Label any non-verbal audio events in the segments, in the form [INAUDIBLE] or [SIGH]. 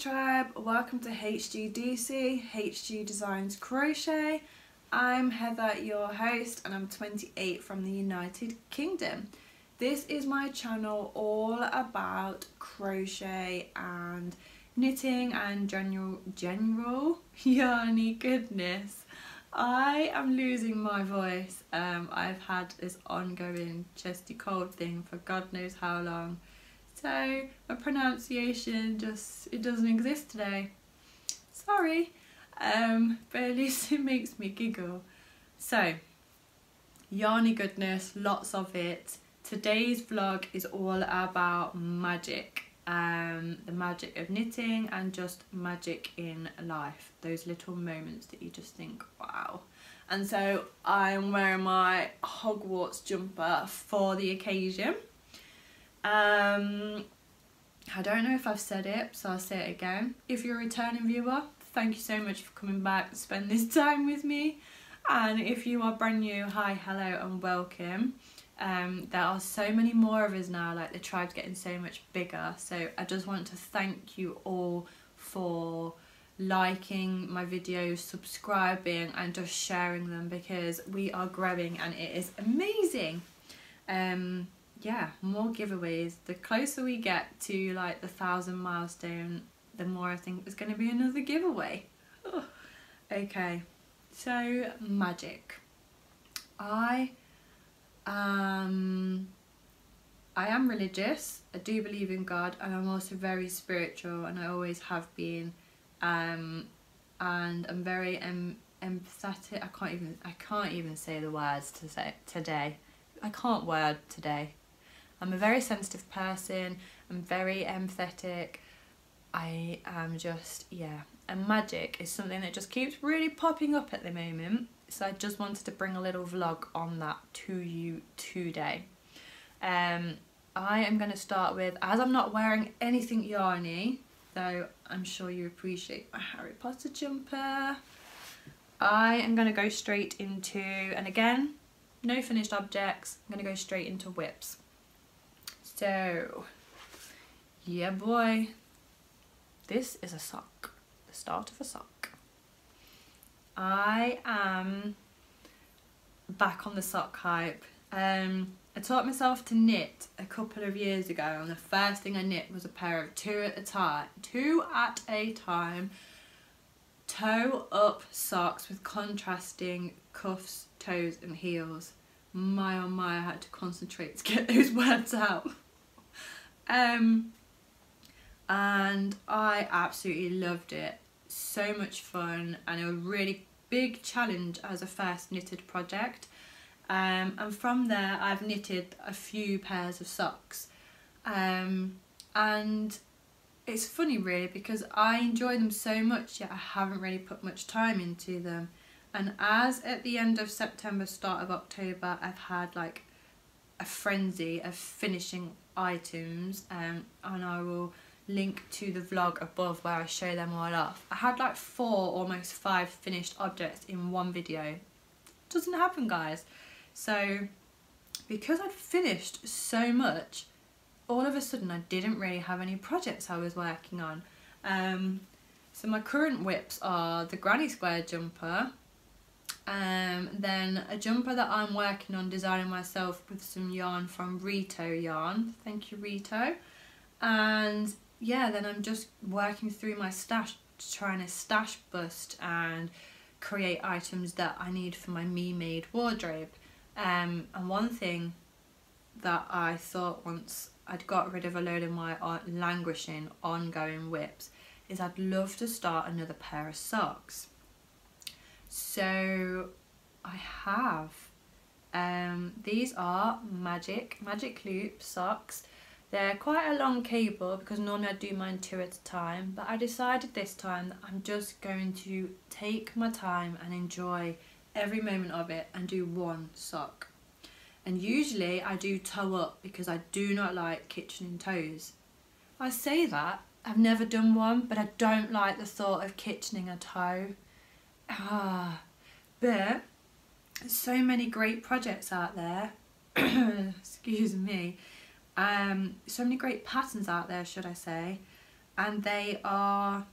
tribe, welcome to HGDC, HG Designs Crochet. I'm Heather, your host, and I'm 28 from the United Kingdom. This is my channel all about crochet and knitting and general, general [LAUGHS] yarny goodness. I am losing my voice. Um, I've had this ongoing chesty cold thing for God knows how long so my pronunciation just it doesn't exist today. Sorry. Um, but at least [LAUGHS] it makes me giggle. So yarny goodness lots of it. Today's vlog is all about magic. Um, the magic of knitting and just magic in life. Those little moments that you just think wow. And so I'm wearing my Hogwarts jumper for the occasion um, I don't know if I've said it, so I'll say it again. If you're a returning viewer, thank you so much for coming back to spend this [LAUGHS] time with me. And if you are brand new, hi, hello and welcome. Um, there are so many more of us now, like the tribe's getting so much bigger. So I just want to thank you all for liking my videos, subscribing and just sharing them because we are growing and it is amazing. Um, yeah, more giveaways. The closer we get to like the thousand milestone, the more I think there's going to be another giveaway. Okay, so magic. I um I am religious. I do believe in God, and I'm also very spiritual, and I always have been. Um, and I'm very em empathetic. I can't even I can't even say the words to say today. I can't word today. I'm a very sensitive person, I'm very empathetic, I am just, yeah. And magic is something that just keeps really popping up at the moment. So I just wanted to bring a little vlog on that to you today. Um, I am going to start with, as I'm not wearing anything yarny, though I'm sure you appreciate my Harry Potter jumper, I am going to go straight into, and again, no finished objects, I'm going to go straight into WIPs. So, yeah boy, this is a sock, the start of a sock. I am back on the sock hype. Um, I taught myself to knit a couple of years ago and the first thing I knit was a pair of two at a time, two at a time, toe up socks with contrasting cuffs, toes and heels. My oh my, I had to concentrate to get [LAUGHS] those words out. Um, and I absolutely loved it. So much fun and a really big challenge as a first knitted project. Um, and from there I've knitted a few pairs of socks. Um, and it's funny really because I enjoy them so much yet I haven't really put much time into them. And as at the end of September, start of October, I've had like a frenzy of finishing items um, and I will link to the vlog above where I show them all off. I had like four, almost five finished objects in one video. Doesn't happen guys. So because I'd finished so much, all of a sudden I didn't really have any projects I was working on. Um, so my current WIPs are the granny square jumper, um, then a jumper that I'm working on designing myself with some yarn from Rito yarn. Thank you Rito. And yeah, then I'm just working through my stash, trying to stash bust and create items that I need for my me made wardrobe. Um, and one thing that I thought once I'd got rid of a load of my languishing ongoing WIPs is I'd love to start another pair of socks. So I have. Um, these are Magic, Magic Loop socks. They're quite a long cable because normally I do mine two at a time but I decided this time that I'm just going to take my time and enjoy every moment of it and do one sock. And usually I do toe up because I do not like kitchening toes. I say that, I've never done one but I don't like the thought of kitchening a toe. Ah, but so many great projects out there. [CLEARS THROAT] Excuse me. Um, so many great patterns out there, should I say. and they are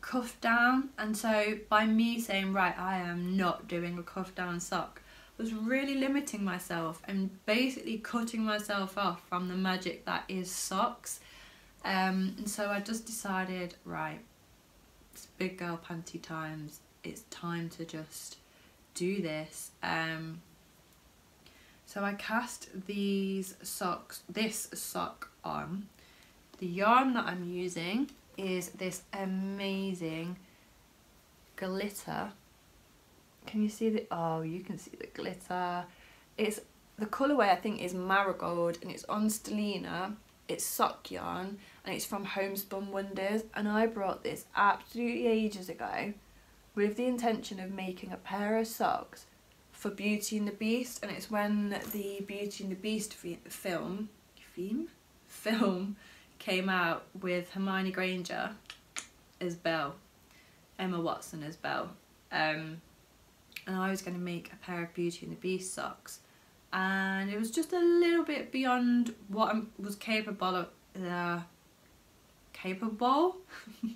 cuff down and so by me saying right I am not doing a cuff down sock was really limiting myself and basically cutting myself off from the magic that is socks um, and so I just decided right big girl panty times it's time to just do this um, so I cast these socks this sock on the yarn that I'm using is this amazing glitter. Can you see the, oh, you can see the glitter. It's, the colorway I think is Marigold and it's on Stellina. It's sock yarn and it's from Homespun Wonders and I brought this absolutely ages ago with the intention of making a pair of socks for Beauty and the Beast and it's when the Beauty and the Beast film, film, [LAUGHS] film came out with Hermione Granger as Belle, Emma Watson as Belle. Um, and I was going to make a pair of Beauty and the Beast socks. And it was just a little bit beyond what I was capable of. Uh, capable? [LAUGHS]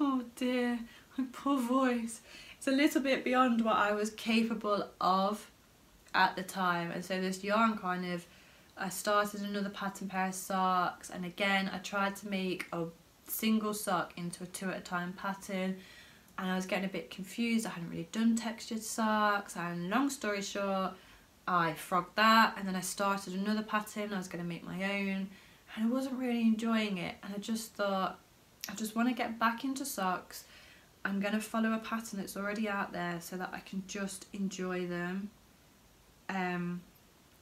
oh dear, my poor voice. It's a little bit beyond what I was capable of at the time. And so this yarn kind of I started another pattern pair of socks and again I tried to make a single sock into a two at a time pattern and I was getting a bit confused. I hadn't really done textured socks and long story short I frogged that and then I started another pattern. I was going to make my own and I wasn't really enjoying it and I just thought I just want to get back into socks. I'm going to follow a pattern that's already out there so that I can just enjoy them. Um,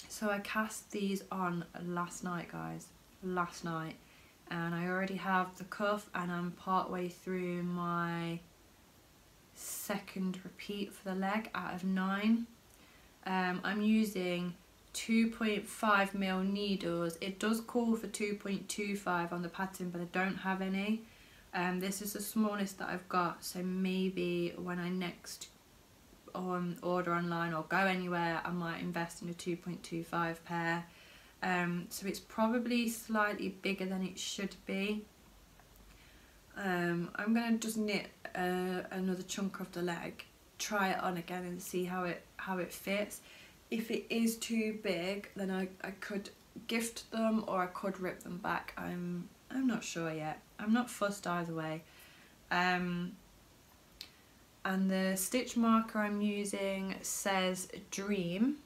so I cast these on last night guys, last night and I already have the cuff and I'm part way through my second repeat for the leg out of nine. Um, I'm using 2.5 mil needles. It does call for 2.25 on the pattern but I don't have any. Um, this is the smallest that I've got so maybe when I next on order online or go anywhere I might invest in a 2.25 pair um, so it's probably slightly bigger than it should be um, I'm going to just knit uh, another chunk of the leg try it on again and see how it how it fits if it is too big then I, I could gift them or I could rip them back I'm I'm not sure yet I'm not fussed either way um, and the stitch marker I'm using says Dream.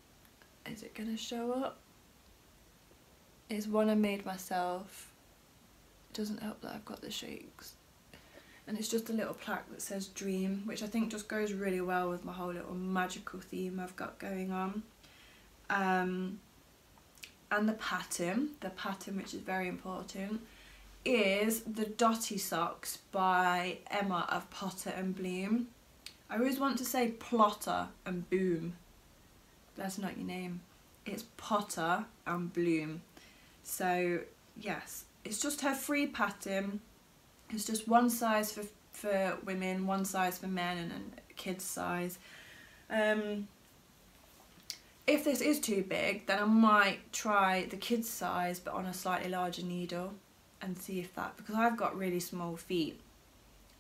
Is it going to show up? It's one I made myself. It doesn't help that I've got the shakes. And it's just a little plaque that says Dream, which I think just goes really well with my whole little magical theme I've got going on. Um, and the pattern, the pattern which is very important, is the Dotty Socks by Emma of Potter and Bloom. I always want to say plotter and boom. That's not your name. It's Potter and Bloom. So yes, it's just her free pattern. It's just one size for for women, one size for men, and a kids size. Um, if this is too big, then I might try the kids size, but on a slightly larger needle, and see if that because I've got really small feet.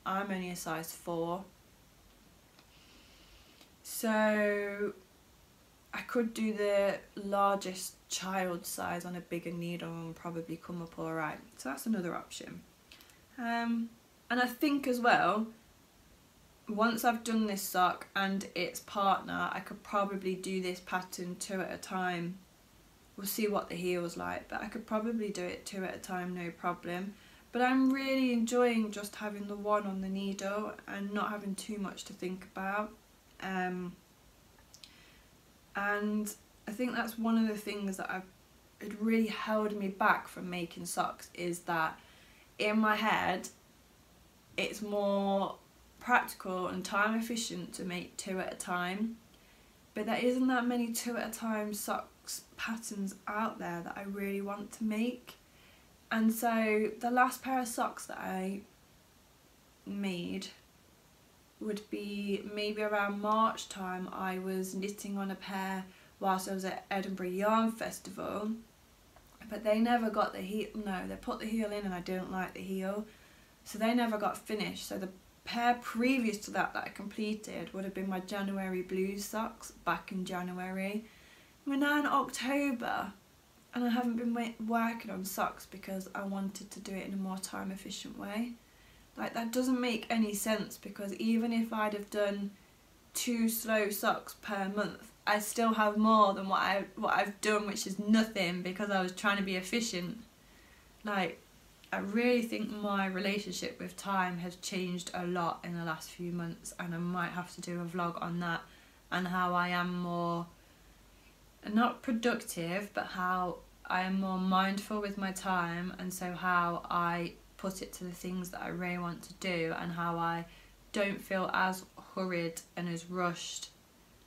I'm only a size four so I could do the largest child size on a bigger needle and probably come up alright. So that's another option. Um, and I think as well, once I've done this sock and its partner, I could probably do this pattern two at a time. We'll see what the heel's like, but I could probably do it two at a time, no problem. But I'm really enjoying just having the one on the needle and not having too much to think about. Um, and I think that's one of the things that I've it really held me back from making socks is that in my head it's more practical and time efficient to make two at a time. But there isn't that many two at a time socks patterns out there that I really want to make. And so the last pair of socks that I made would be maybe around March time I was knitting on a pair whilst I was at Edinburgh Yarn Festival but they never got the heel. No, they put the heel in, and I didn't like the heel, so they never got finished. So the pair previous to that that I completed would have been my January blues socks back in January. We're now in October, and I haven't been working on socks because I wanted to do it in a more time efficient way. Like that doesn't make any sense because even if I'd have done two slow socks per month, I still have more than what I what I've done, which is nothing because I was trying to be efficient. Like I really think my relationship with time has changed a lot in the last few months and I might have to do a vlog on that and how I am more not productive but how I am more mindful with my time and so how I put it to the things that I really want to do and how I don't feel as hurried and as rushed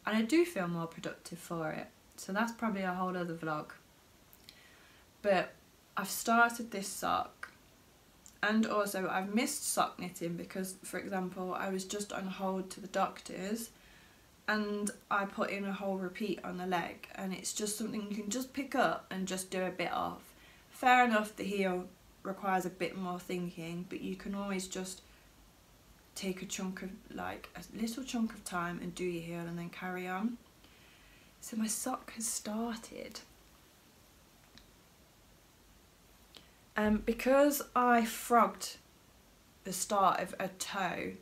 and I do feel more productive for it. So that's probably a whole other vlog. But I've started this sock. And also I've missed sock knitting because for example I was just on hold to the doctors and I put in a whole repeat on the leg. And it's just something you can just pick up and just do a bit of. Fair enough the heel requires a bit more thinking but you can always just take a chunk of like a little chunk of time and do your heel and then carry on. So my sock has started. Um, because I frogged the start of a toe,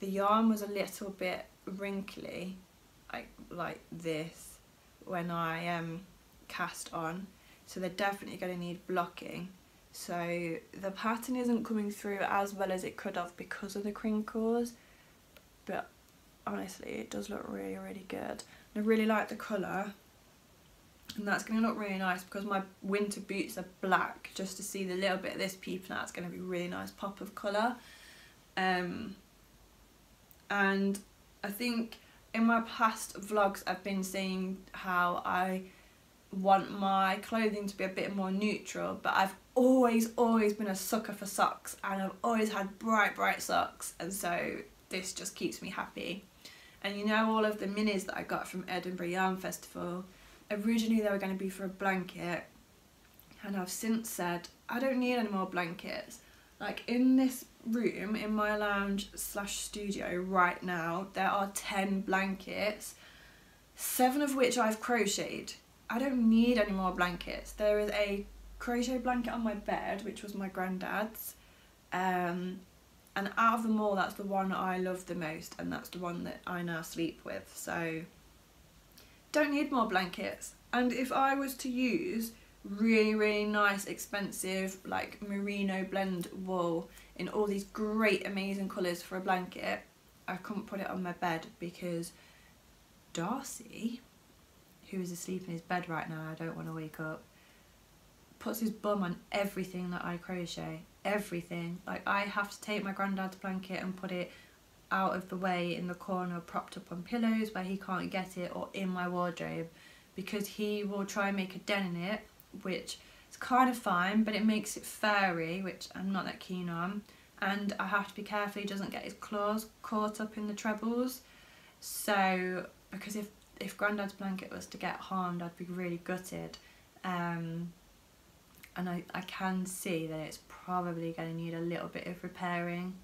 the yarn was a little bit wrinkly like like this when I um cast on so they're definitely going to need blocking so the pattern isn't coming through as well as it could have because of the crinkles but honestly it does look really really good. And I really like the colour and that's going to look really nice because my winter boots are black just to see the little bit of this peeping it's going to be really nice pop of colour. Um, and I think in my past vlogs I've been saying how I want my clothing to be a bit more neutral but I've always always been a sucker for socks and I've always had bright bright socks and so this just keeps me happy. And you know all of the minis that I got from Edinburgh Yarn Festival originally they were going to be for a blanket and I've since said I don't need any more blankets. Like in this room in my lounge slash studio right now there are 10 blankets seven of which I've crocheted I don't need any more blankets. There is a crochet blanket on my bed which was my granddad's um, and out of them all that's the one I love the most and that's the one that I now sleep with so don't need more blankets. And if I was to use really really nice expensive like merino blend wool in all these great amazing colours for a blanket I couldn't put it on my bed because Darcy who is asleep in his bed right now I don't want to wake up puts his bum on everything that I crochet everything like I have to take my granddad's blanket and put it out of the way in the corner propped up on pillows where he can't get it or in my wardrobe because he will try and make a dent in it which is kind of fine, but it makes it furry, which I'm not that keen on. And I have to be careful he doesn't get his claws caught up in the trebles. So, because if, if Grandad's blanket was to get harmed, I'd be really gutted. Um, and I, I can see that it's probably going to need a little bit of repairing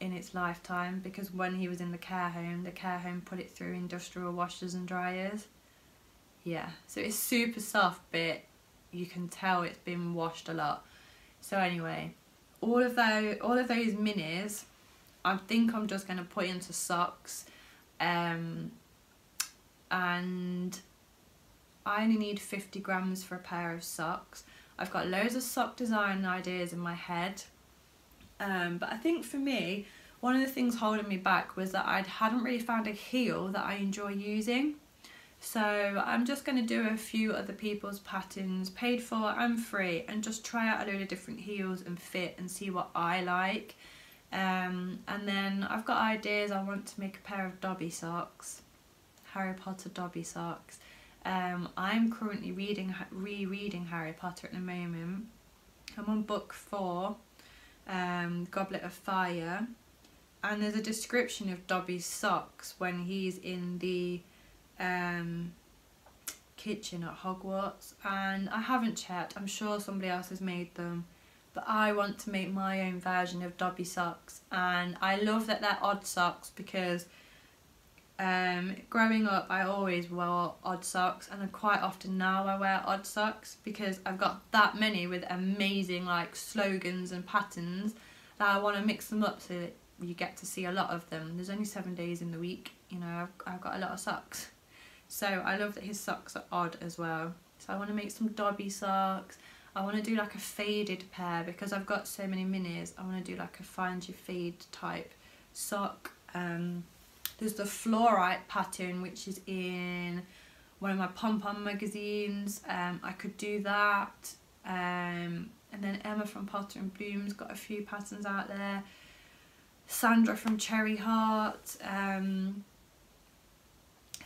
in its lifetime because when he was in the care home, the care home put it through industrial washers and dryers. Yeah, so it's super soft but you can tell it's been washed a lot. So anyway, all of those, all of those minis, I think I'm just going to put into socks. Um, and I only need 50 grams for a pair of socks. I've got loads of sock design ideas in my head. Um, but I think for me, one of the things holding me back was that I hadn't really found a heel that I enjoy using. So I'm just going to do a few other people's patterns, paid for and free, and just try out a load of different heels and fit and see what I like. Um, and then I've got ideas, I want to make a pair of Dobby socks, Harry Potter Dobby socks. Um, I'm currently reading, rereading Harry Potter at the moment. I'm on book four, um, Goblet of Fire, and there's a description of Dobby's socks when he's in the um, kitchen at Hogwarts and I haven't checked. I'm sure somebody else has made them. But I want to make my own version of Dobby socks and I love that they're odd socks because um, growing up I always wore odd socks and quite often now I wear odd socks because I've got that many with amazing like slogans and patterns that I want to mix them up so that you get to see a lot of them. There's only seven days in the week, you know, I've, I've got a lot of socks. So I love that his socks are odd as well. So I want to make some Dobby socks. I want to do like a faded pair because I've got so many minis. I want to do like a find your fade type sock. Um, there's the fluorite pattern which is in one of my pom-pom magazines. Um, I could do that. Um, and then Emma from Potter and Bloom's got a few patterns out there. Sandra from Cherry Heart. Um,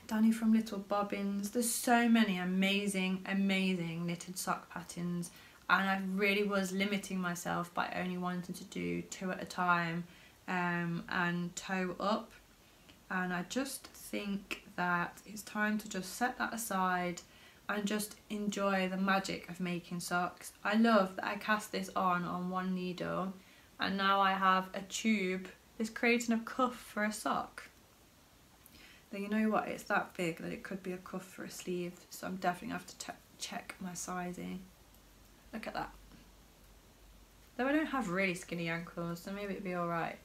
Danny from Little Bobbins. There's so many amazing, amazing knitted sock patterns and I really was limiting myself by only wanting to do two at a time um, and toe up and I just think that it's time to just set that aside and just enjoy the magic of making socks. I love that I cast this on on one needle and now I have a tube that's creating a cuff for a sock. Now you know what, it's that big that it could be a cuff for a sleeve, so I'm definitely going to have to check my sizing. Look at that. Though I don't have really skinny ankles, so maybe it'd be alright.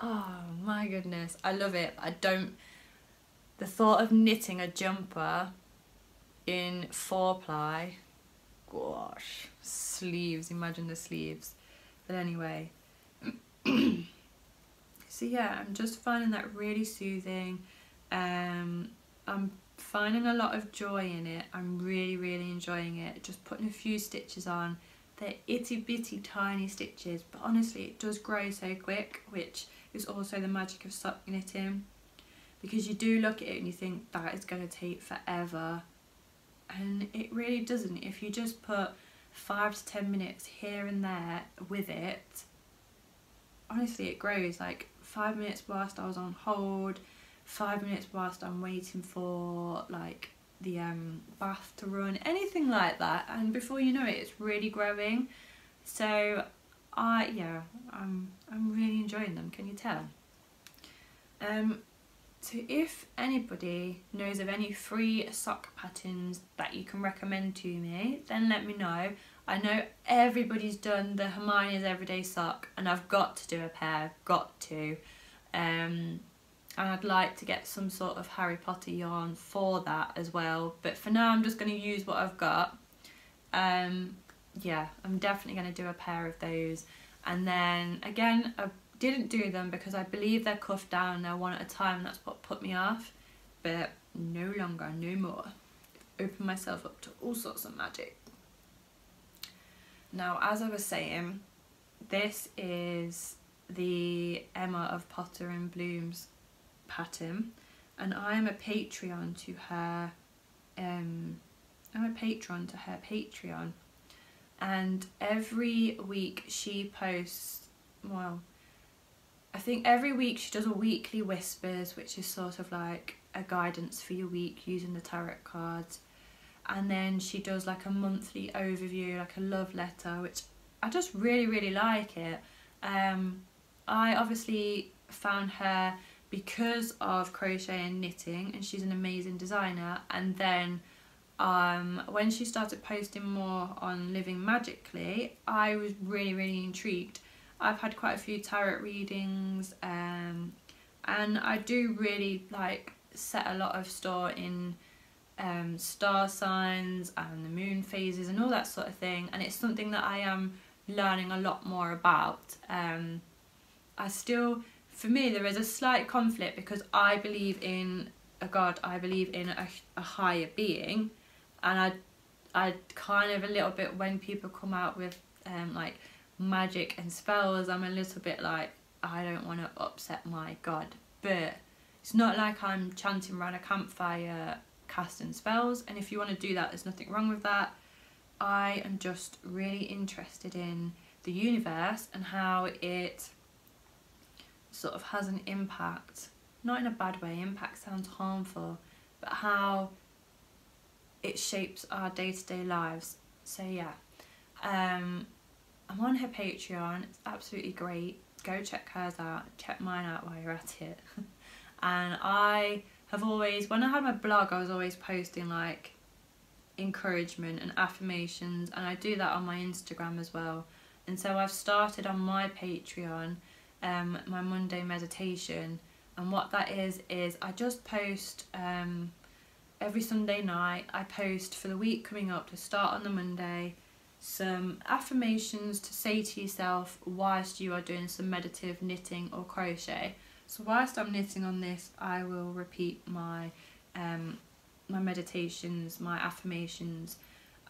Oh my goodness, I love it. I don't... The thought of knitting a jumper in four ply, gosh, sleeves, imagine the sleeves. But anyway, [CLEARS THROAT] so yeah I'm just finding that really soothing. Um, I'm finding a lot of joy in it. I'm really really enjoying it. Just putting a few stitches on. They're itty bitty tiny stitches but honestly it does grow so quick which is also the magic of sock knitting because you do look at it and you think that is going to take forever and it really doesn't if you just put five to ten minutes here and there with it honestly it grows like five minutes whilst I was on hold, five minutes whilst I'm waiting for like the um, bath to run, anything like that. And before you know it, it's really growing. So I, yeah, I'm, I'm really enjoying them, can you tell? Um, so if anybody knows of any free sock patterns that you can recommend to me, then let me know. I know everybody's done the Hermione's Everyday Sock and I've got to do a pair, got to. Um, and I'd like to get some sort of Harry Potter yarn for that as well. But for now I'm just going to use what I've got. Um, yeah, I'm definitely going to do a pair of those. And then again, I didn't do them because I believe they're cuffed down now one at a time. and That's what put me off. But no longer, no more. Open myself up to all sorts of magic. Now, as I was saying, this is the Emma of Potter and Bloom's pattern and I'm a Patreon to her um, I'm a patron to her Patreon and every week she posts well I think every week she does a weekly whispers which is sort of like a guidance for your week using the tarot cards. And then she does like a monthly overview like a love letter which I just really really like it. Um, I obviously found her because of crochet and knitting and she's an amazing designer. And then um, when she started posting more on Living Magically I was really really intrigued. I've had quite a few tarot readings um, and I do really like set a lot of store in um, star signs and the moon phases and all that sort of thing and it's something that I am learning a lot more about. Um, I still, for me, there is a slight conflict because I believe in a God, I believe in a, a higher being and I, I kind of a little bit when people come out with um, like magic and spells, I'm a little bit like, I don't want to upset my God. But it's not like I'm chanting around a campfire casting spells and if you want to do that there's nothing wrong with that I am just really interested in the universe and how it sort of has an impact not in a bad way impact sounds harmful but how it shapes our day-to-day lives. So yeah. Um i'm on her patreon. It's absolutely great. Go check hers out. Check mine out while you're at it. [LAUGHS] And i have always when i had my blog i was always posting like encouragement and affirmations. And i do that on my instagram as well. And so i've started on my patreon um my monday meditation. And what that is is i just post um every Sunday night I post for the week coming up to start on the Monday some affirmations to say to yourself whilst you are doing some meditative knitting or crochet. So whilst I'm knitting on this I will repeat my um, my meditations, my affirmations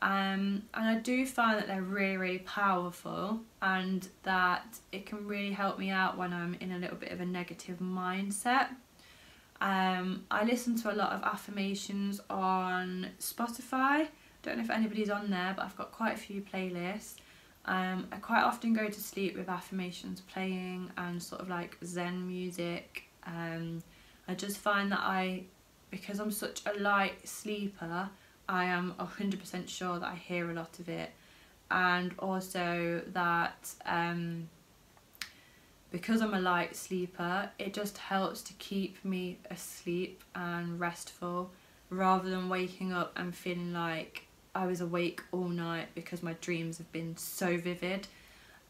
um, and I do find that they're really really powerful and that it can really help me out when I'm in a little bit of a negative mindset. Um, I listen to a lot of affirmations on Spotify. Don't know if anybody's on there, but I've got quite a few playlists. Um, I quite often go to sleep with affirmations playing and sort of like Zen music. Um, I just find that I, because I'm such a light sleeper, I am 100% sure that I hear a lot of it. And also that um, because I'm a light sleeper, it just helps to keep me asleep and restful rather than waking up and feeling like I was awake all night because my dreams have been so vivid.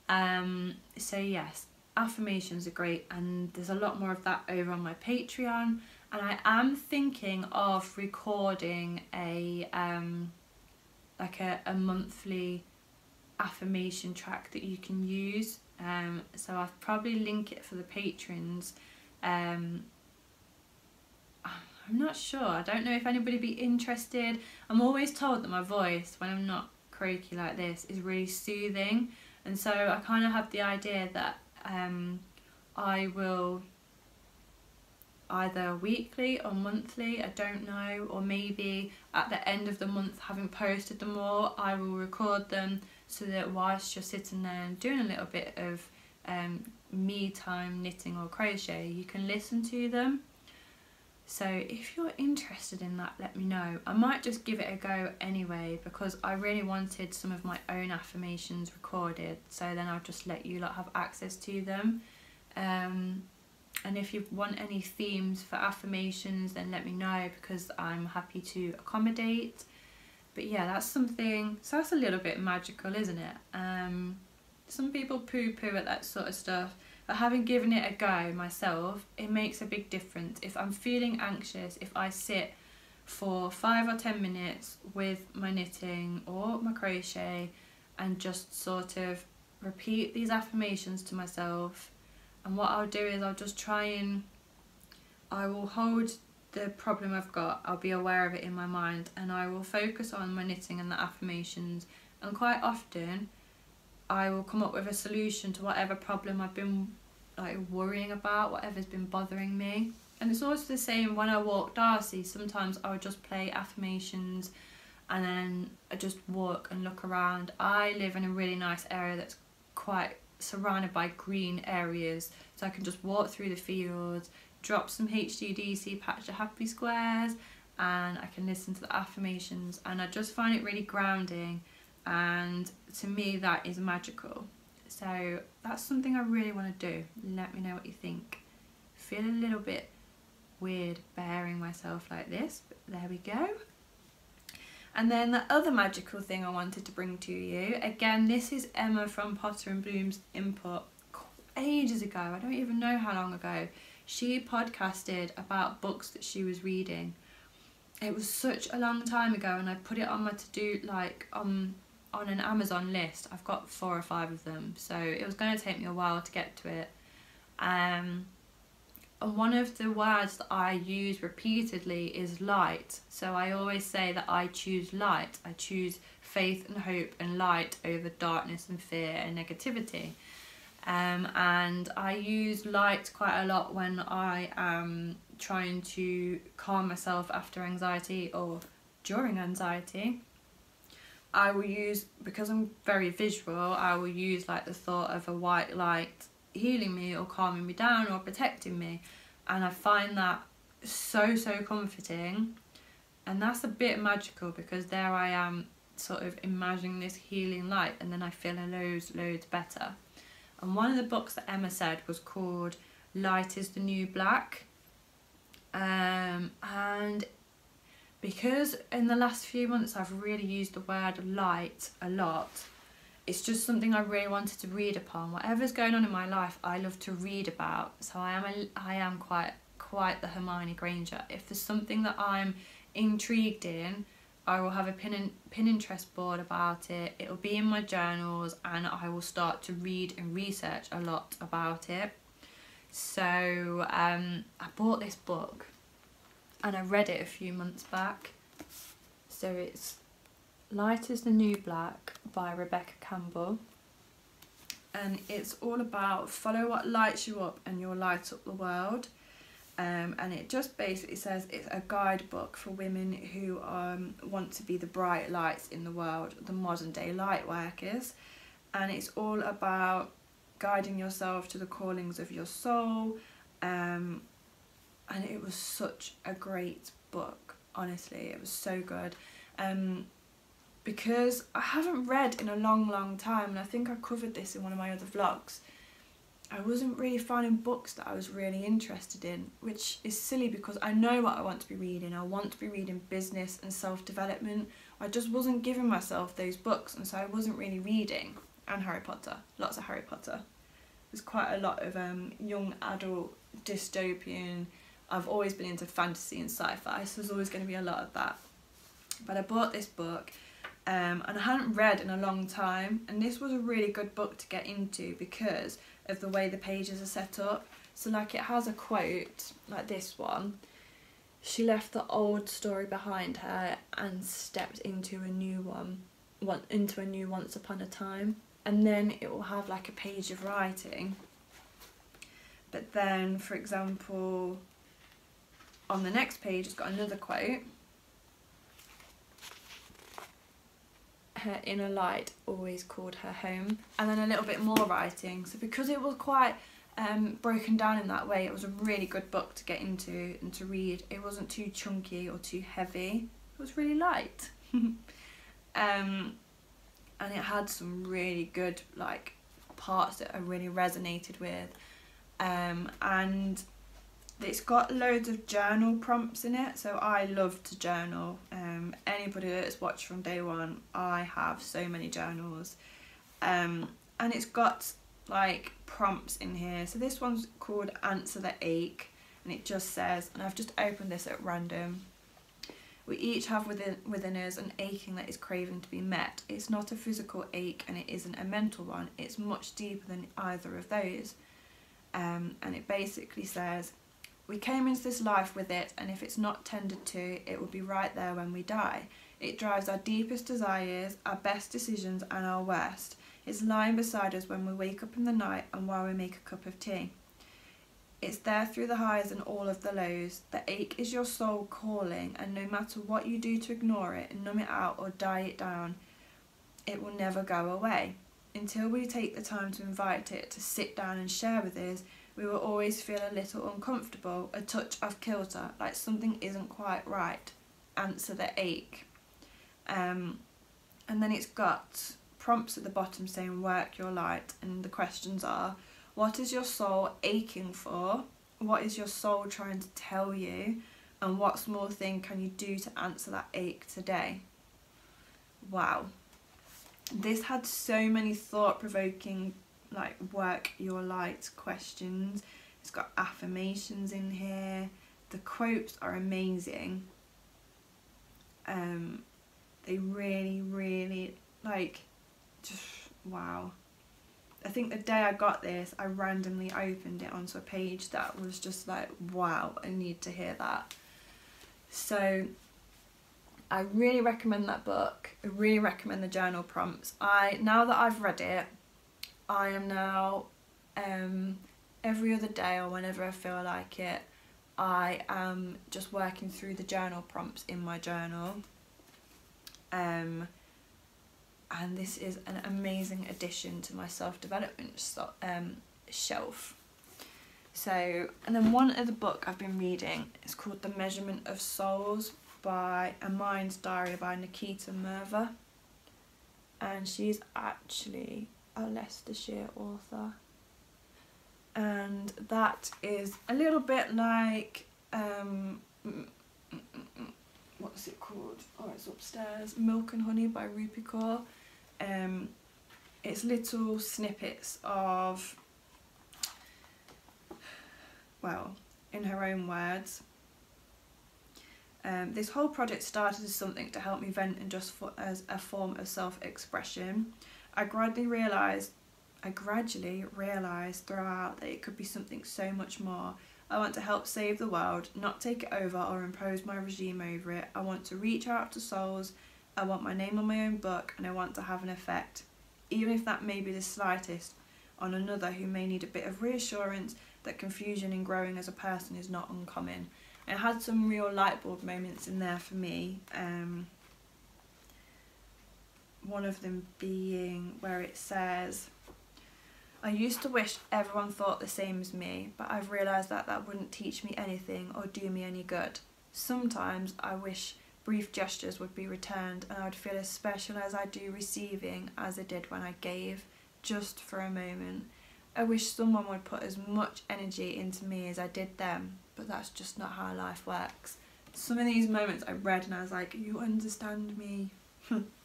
Um, so yes, affirmations are great and there's a lot more of that over on my Patreon and I am thinking of recording a um, like a, a monthly affirmation track that you can use um, so I'll probably link it for the patrons. Um, I'm not sure. I don't know if anybody be interested. I'm always told that my voice, when I'm not croaky like this, is really soothing. And so I kind of have the idea that um, I will either weekly or monthly, I don't know, or maybe at the end of the month, having posted them all, I will record them so that whilst you're sitting there and doing a little bit of um, me time knitting or crochet, you can listen to them. So if you're interested in that, let me know. I might just give it a go anyway because I really wanted some of my own affirmations recorded. So then I'll just let you lot have access to them. Um, and if you want any themes for affirmations, then let me know because I'm happy to accommodate but yeah that's something so that's a little bit magical isn't it? Um some people poo poo at that sort of stuff but having given it a go myself it makes a big difference. If i'm feeling anxious if i sit for five or ten minutes with my knitting or my crochet and just sort of repeat these affirmations to myself and what I'll do is I'll just try and I will hold the problem I've got, I'll be aware of it in my mind and I will focus on my knitting and the affirmations and quite often I will come up with a solution to whatever problem I've been like worrying about, whatever's been bothering me. And it's also the same when I walk Darcy, sometimes I would just play affirmations and then I just walk and look around. I live in a really nice area that's quite surrounded by green areas so I can just walk through the fields drop some HGDC patch of happy squares and I can listen to the affirmations and I just find it really grounding and to me that is magical. So that's something I really want to do. Let me know what you think. Feel a little bit weird bearing myself like this but there we go. And then the other magical thing I wanted to bring to you again this is Emma from Potter and Bloom's input ages ago I don't even know how long ago she podcasted about books that she was reading. It was such a long time ago and I put it on my to-do like um on an Amazon list. I've got four or five of them so it was going to take me a while to get to it. Um, and one of the words that I use repeatedly is light. So I always say that I choose light. I choose faith and hope and light over darkness and fear and negativity um, and I use light quite a lot when I am trying to calm myself after anxiety or during anxiety. I will use, because I'm very visual, I will use like the thought of a white light healing me or calming me down or protecting me. And I find that so so comforting. And that's a bit magical because there I am sort of imagining this healing light and then I feel a loads loads better and one of the books that Emma said was called Light is the New Black. Um, and because in the last few months I've really used the word light a lot it's just something I really wanted to read upon. Whatever's going on in my life I love to read about. So I am a, I am quite quite the Hermione Granger. If there's something that I'm intrigued in I will have a pin Pinterest board about it it'll be in my journals and I will start to read and research a lot about it so um, I bought this book and I read it a few months back. So it's Light is the New Black by Rebecca Campbell. And it's all about follow what lights you up and you'll light up the world. Um, and it just basically says it's a guidebook for women who um, want to be the bright lights in the world, the modern day light workers. And it's all about guiding yourself to the callings of your soul, um, and it was such a great book honestly. It was so good. Um because I haven't read in a long long time and I think I covered this in one of my other vlogs I wasn't really finding books that I was really interested in which is silly because I know what I want to be reading. I want to be reading business and self-development. I just wasn't giving myself those books and so I wasn't really reading. And Harry Potter lots of Harry Potter. There's quite a lot of um, young adult dystopian I've always been into fantasy and sci-fi, so there's always going to be a lot of that. But I bought this book um, and I hadn't read in a long time and this was a really good book to get into because of the way the pages are set up. So like it has a quote, like this one, she left the old story behind her and stepped into a new one, one into a new once upon a time. And then it will have like a page of writing. But then, for example, on the next page it's got another quote. Her inner light always called her home. And then a little bit more writing. So because it was quite um, broken down in that way, it was a really good book to get into and to read. It wasn't too chunky or too heavy. It was really light. [LAUGHS] um, and it had some really good like parts that I really resonated with. Um, and it's got loads of journal prompts in it so I love to journal um, anybody that's watched from day one I have so many journals um, and it's got like prompts in here so this one's called answer the ache and it just says and I've just opened this at random we each have within, within us an aching that is craving to be met. It's not a physical ache and it isn't a mental one. It's much deeper than either of those. Um, and it basically says, we came into this life with it, and if it's not tended to, it will be right there when we die. It drives our deepest desires, our best decisions, and our worst. It's lying beside us when we wake up in the night and while we make a cup of tea. It's there through the highs and all of the lows. The ache is your soul calling, and no matter what you do to ignore it, numb it out, or die it down, it will never go away. Until we take the time to invite it to sit down and share with us, we will always feel a little uncomfortable, a touch of kilter, like something isn't quite right. Answer the ache. Um, and then it's got prompts at the bottom saying work your light and the questions are what is your soul aching for? What is your soul trying to tell you? And what small thing can you do to answer that ache today? Wow. This had so many thought provoking like work your light questions. It's got affirmations in here. The quotes are amazing. Um, they really, really like just wow. I think the day I got this, I randomly opened it onto a page that was just like, wow, I need to hear that. So I really recommend that book. I really recommend the journal prompts. I now that I've read it, I am now um, every other day or whenever I feel like it, I am just working through the journal prompts in my journal. Um, and this is an amazing addition to my self-development um, shelf. So, and then one other book I've been reading is called The Measurement of Souls by A Mind's Diary by Nikita Murva. And she's actually a Leicestershire author. And that is a little bit like, um, what's it called? Oh, it's upstairs. Milk and Honey by Rupi Kaur. Um, it's little snippets of, well, in her own words, um, this whole project started as something to help me vent and just for, as a form of self-expression. I gradually realised I gradually realised throughout that it could be something so much more. I want to help save the world, not take it over or impose my regime over it. I want to reach out to souls. I want my name on my own book and I want to have an effect, even if that may be the slightest, on another who may need a bit of reassurance that confusion in growing as a person is not uncommon. It had some real light bulb moments in there for me. Um, one of them being where it says, I used to wish everyone thought the same as me, but I've realised that that wouldn't teach me anything or do me any good. Sometimes I wish brief gestures would be returned and I'd feel as special as I do receiving as I did when I gave, just for a moment. I wish someone would put as much energy into me as I did them, but that's just not how life works. Some of these moments I read and I was like, you understand me. [LAUGHS]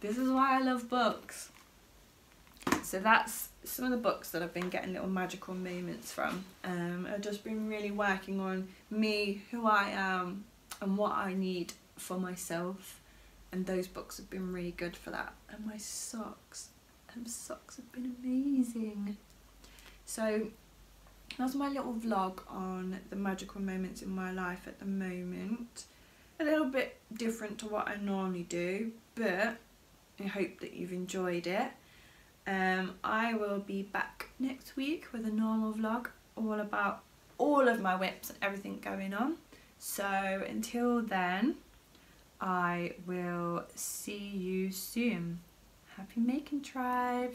this is why I love books. So that's some of the books that I've been getting little magical moments from. Um, I've just been really working on me, who I am, and what I need for myself. And those books have been really good for that. And my socks, them socks have been amazing. So that's my little vlog on the magical moments in my life at the moment. A little bit different to what I normally do, but I hope that you've enjoyed it. Um, I will be back next week with a normal vlog all about all of my WIPs and everything going on. So until then, I will see you soon. Happy making tribe!